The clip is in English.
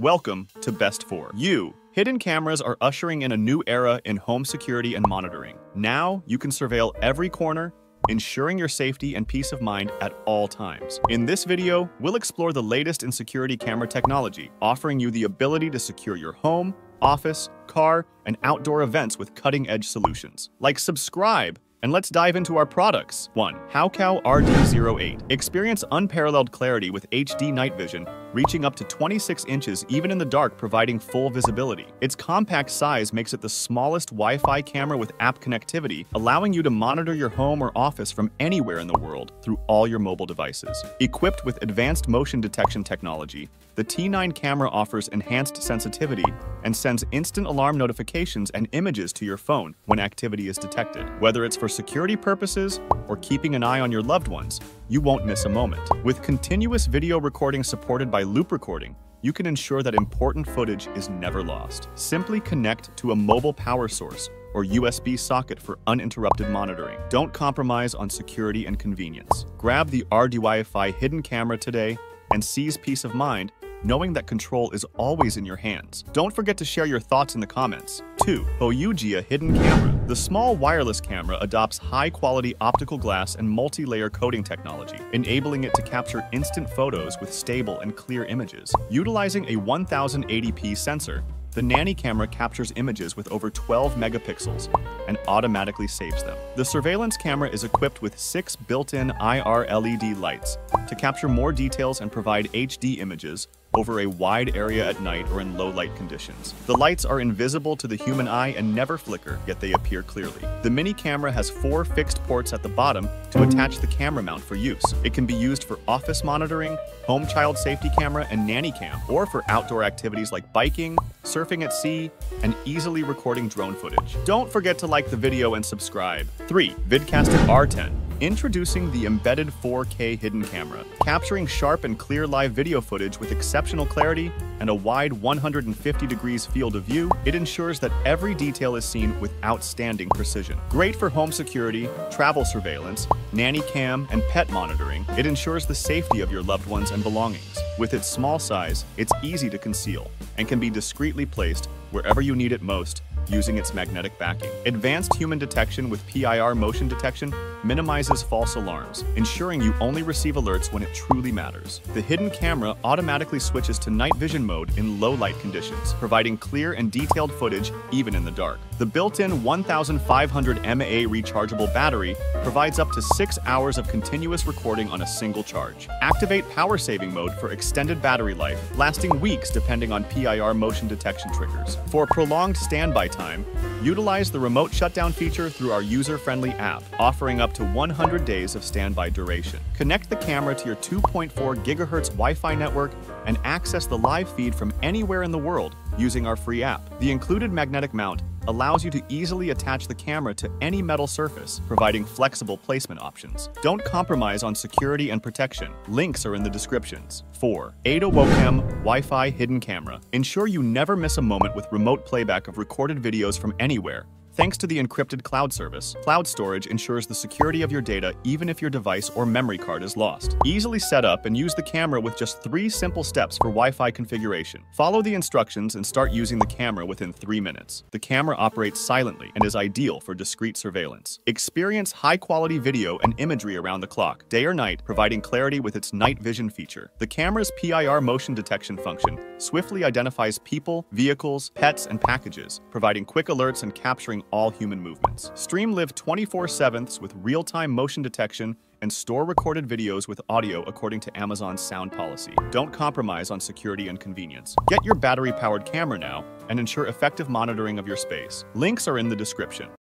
Welcome to Best 4. You. Hidden cameras are ushering in a new era in home security and monitoring. Now, you can surveil every corner, ensuring your safety and peace of mind at all times. In this video, we'll explore the latest in security camera technology, offering you the ability to secure your home, office, car, and outdoor events with cutting-edge solutions. Like subscribe and let's dive into our products. 1. HowKow RD08. Experience unparalleled clarity with HD night vision, reaching up to 26 inches even in the dark providing full visibility. Its compact size makes it the smallest Wi-Fi camera with app connectivity, allowing you to monitor your home or office from anywhere in the world through all your mobile devices. Equipped with advanced motion detection technology, the T9 camera offers enhanced sensitivity and sends instant alarm notifications and images to your phone when activity is detected. Whether it's for security purposes or keeping an eye on your loved ones, you won't miss a moment. With continuous video recording supported by loop recording, you can ensure that important footage is never lost. Simply connect to a mobile power source or USB socket for uninterrupted monitoring. Don't compromise on security and convenience. Grab the RDWiFi hidden camera today and seize peace of mind knowing that control is always in your hands. Don't forget to share your thoughts in the comments. 2. HOEUJIA Hidden Camera. The small wireless camera adopts high-quality optical glass and multi-layer coating technology, enabling it to capture instant photos with stable and clear images. Utilizing a 1080p sensor, the Nanny camera captures images with over 12 megapixels and automatically saves them. The surveillance camera is equipped with six built-in IR LED lights to capture more details and provide HD images over a wide area at night or in low light conditions. The lights are invisible to the human eye and never flicker, yet they appear clearly. The mini camera has four fixed ports at the bottom to attach the camera mount for use. It can be used for office monitoring, home child safety camera, and nanny cam, or for outdoor activities like biking, surfing at sea, and easily recording drone footage. Don't forget to like the video and subscribe. 3. VIDCASTIVE R10 Introducing the embedded 4K hidden camera, capturing sharp and clear live video footage with exceptional clarity and a wide 150 degrees field of view, it ensures that every detail is seen with outstanding precision. Great for home security, travel surveillance, nanny cam, and pet monitoring, it ensures the safety of your loved ones and belongings. With its small size, it's easy to conceal and can be discreetly placed wherever you need it most using its magnetic backing. Advanced human detection with PIR motion detection minimizes false alarms, ensuring you only receive alerts when it truly matters. The hidden camera automatically switches to night vision mode in low light conditions, providing clear and detailed footage even in the dark. The built-in 1500 mAh rechargeable battery provides up to 6 hours of continuous recording on a single charge. Activate power saving mode for extended battery life, lasting weeks depending on PIR motion detection triggers. For prolonged standby time, utilize the remote shutdown feature through our user-friendly app, offering up to 100 days of standby duration. Connect the camera to your 2.4 GHz Wi-Fi network and access the live feed from anywhere in the world using our free app. The included magnetic mount allows you to easily attach the camera to any metal surface, providing flexible placement options. Don't compromise on security and protection. Links are in the descriptions. 4. AdaWocam Wi-Fi Hidden Camera. Ensure you never miss a moment with remote playback of recorded videos from anywhere. Thanks to the encrypted cloud service, cloud storage ensures the security of your data even if your device or memory card is lost. Easily set up and use the camera with just three simple steps for Wi-Fi configuration. Follow the instructions and start using the camera within three minutes. The camera operates silently and is ideal for discreet surveillance. Experience high-quality video and imagery around the clock, day or night, providing clarity with its night vision feature. The camera's PIR motion detection function swiftly identifies people, vehicles, pets, and packages, providing quick alerts and capturing all human movements. Stream Live 24-7 with real-time motion detection and store recorded videos with audio according to Amazon's sound policy. Don't compromise on security and convenience. Get your battery-powered camera now and ensure effective monitoring of your space. Links are in the description.